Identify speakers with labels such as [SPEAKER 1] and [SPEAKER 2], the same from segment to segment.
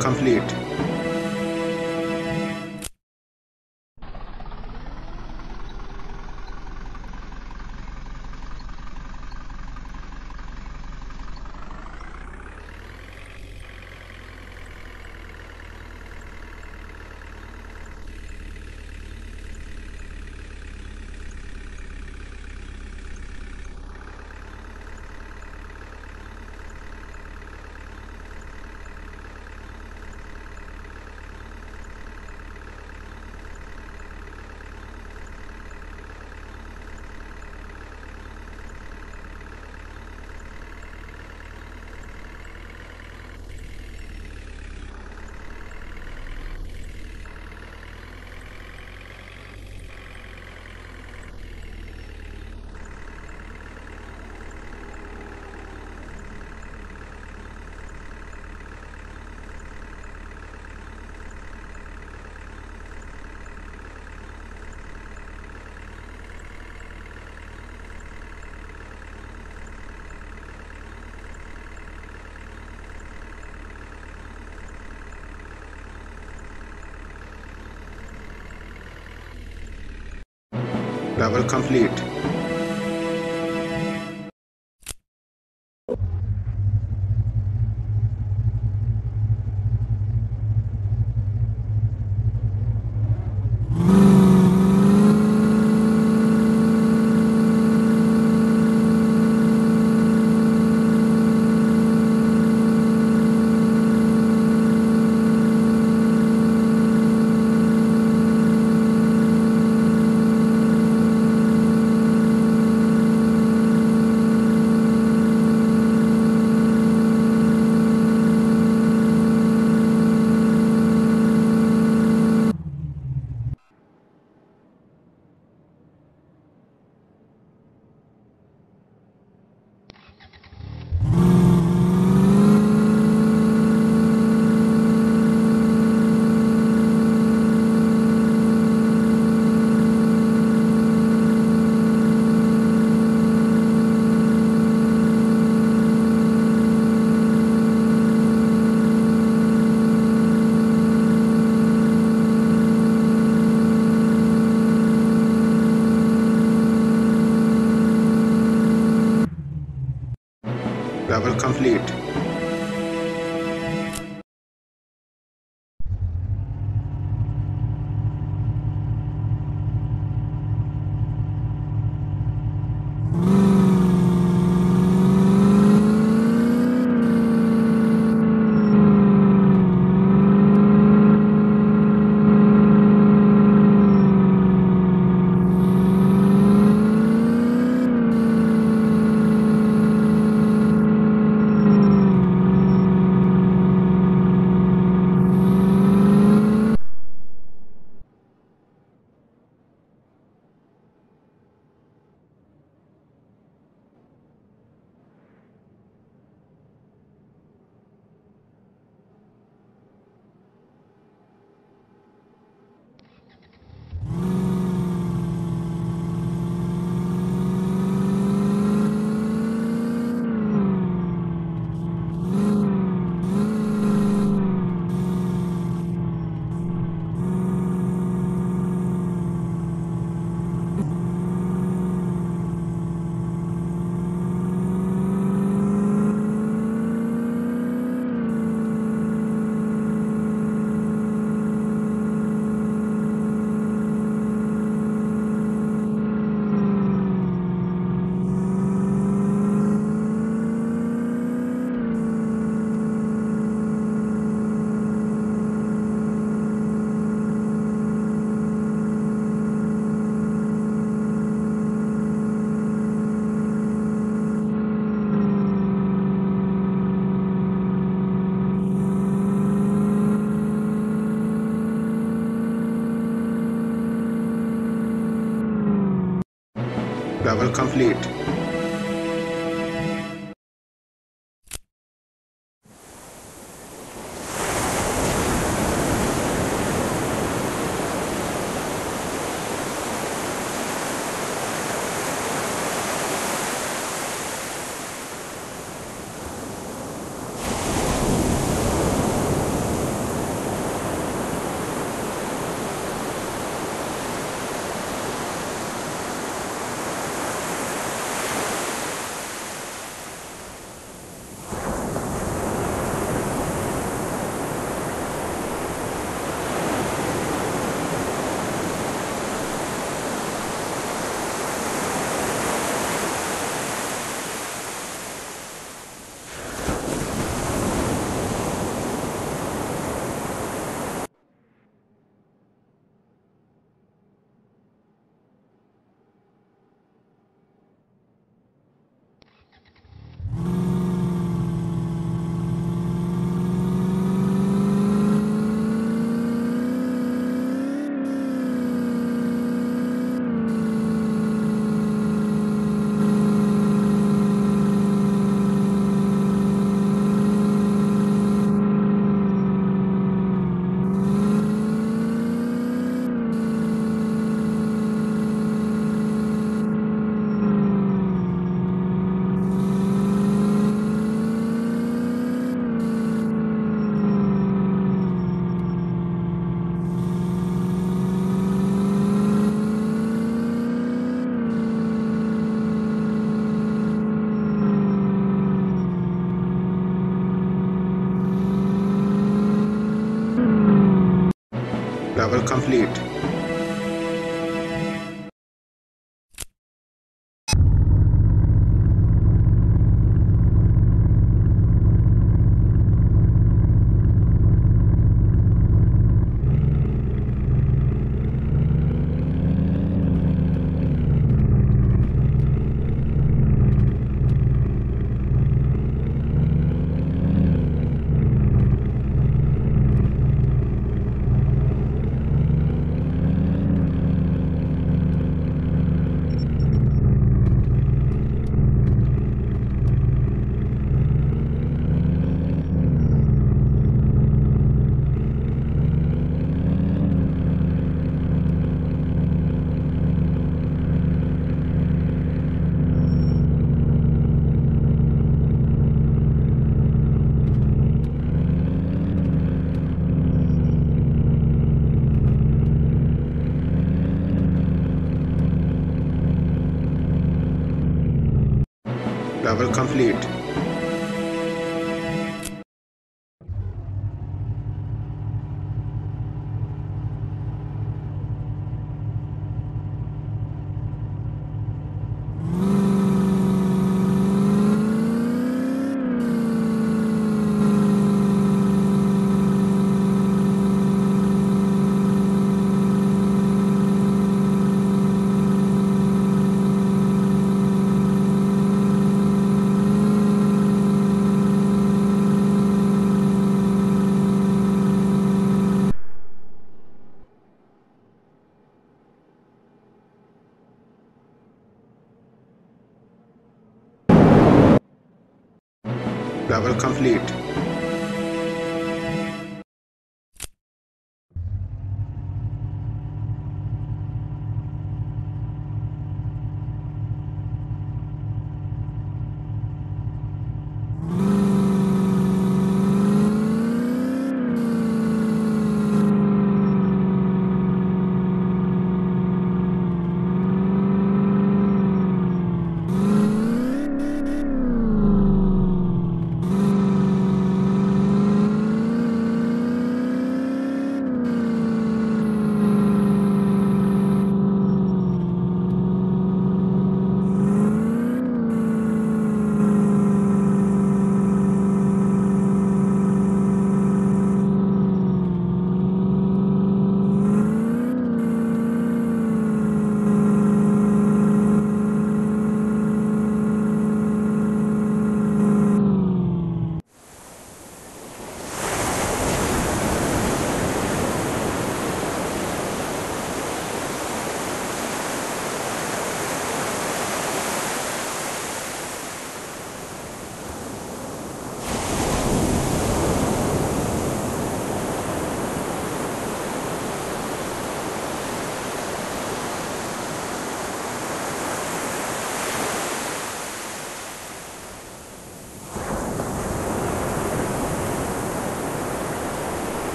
[SPEAKER 1] Complete. Level complete. Level complete. Level complete. Level complete.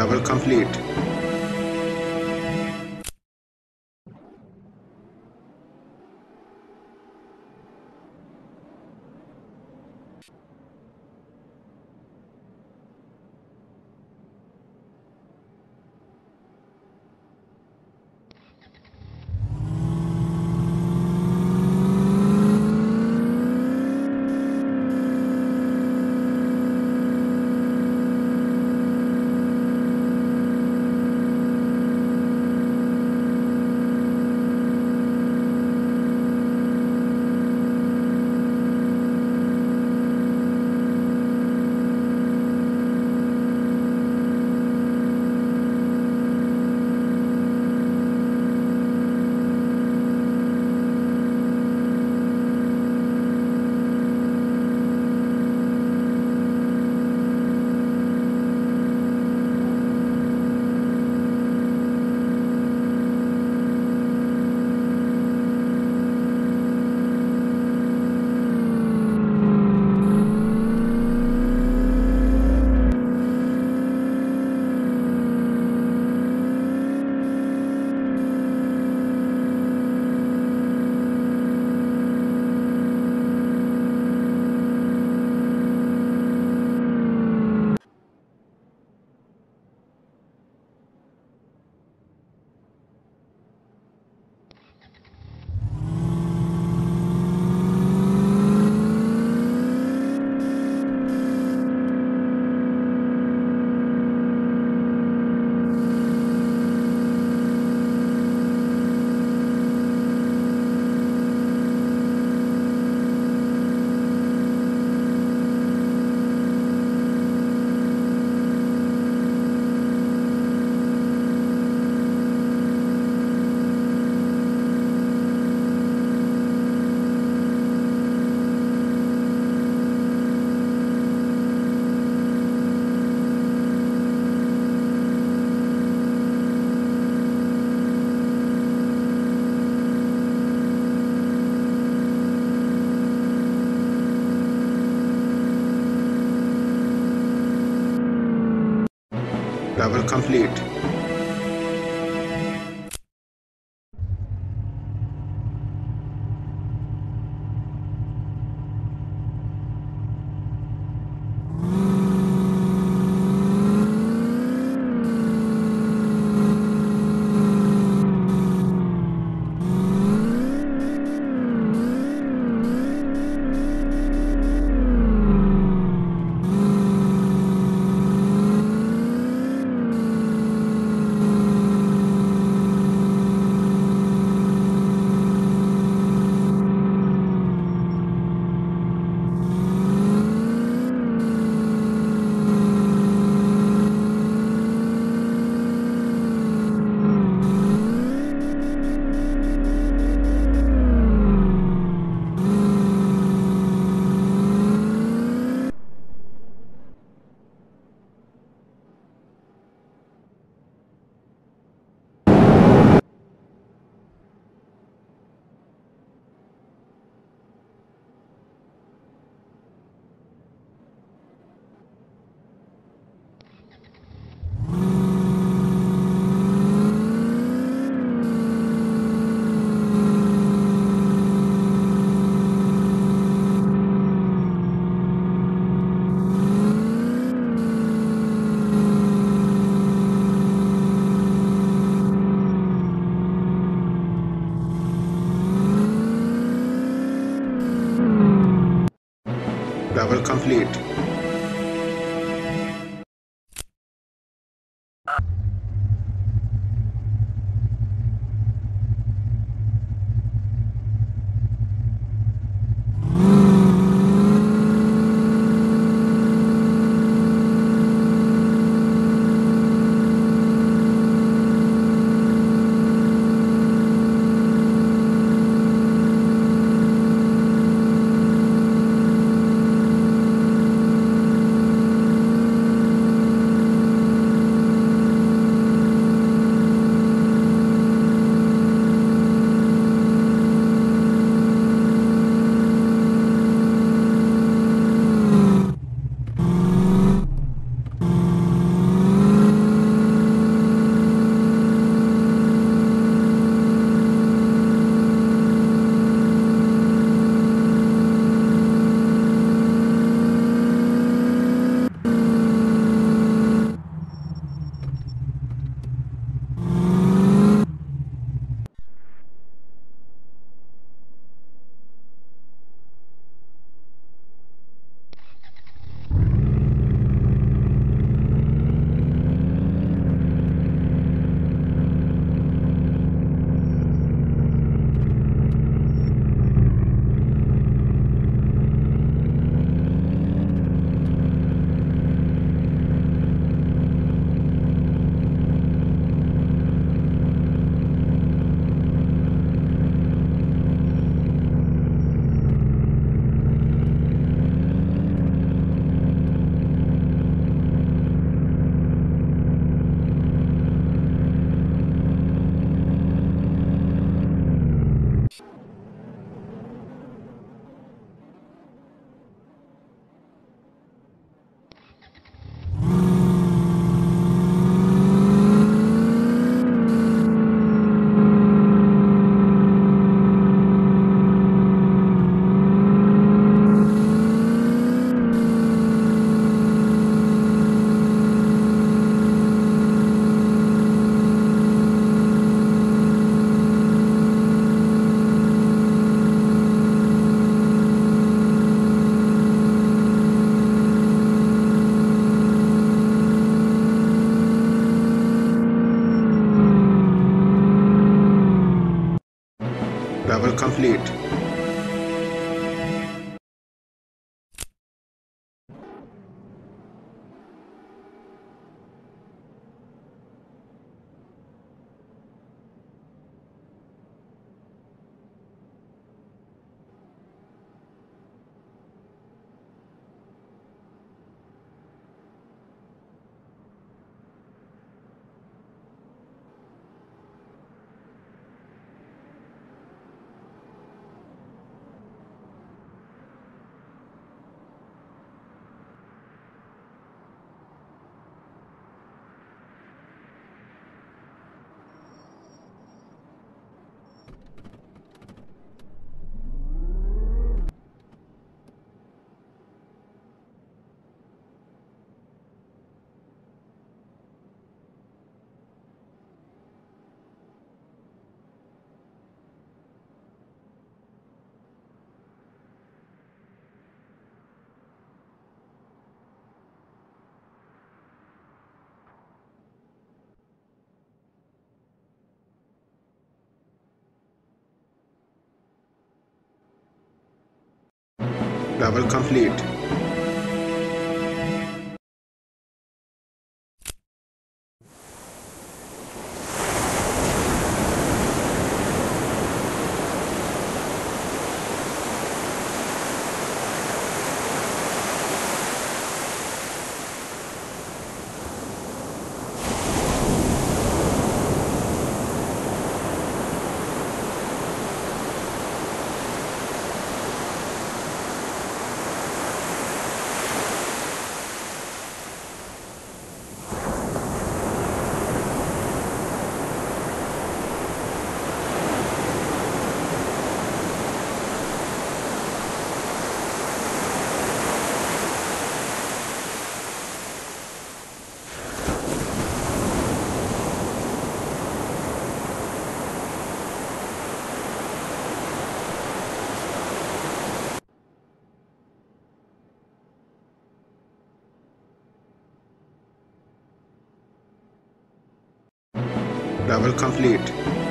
[SPEAKER 1] Level complete. Level complete. Travel complete. plate Travel complete. Travel complete.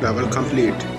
[SPEAKER 1] Double complete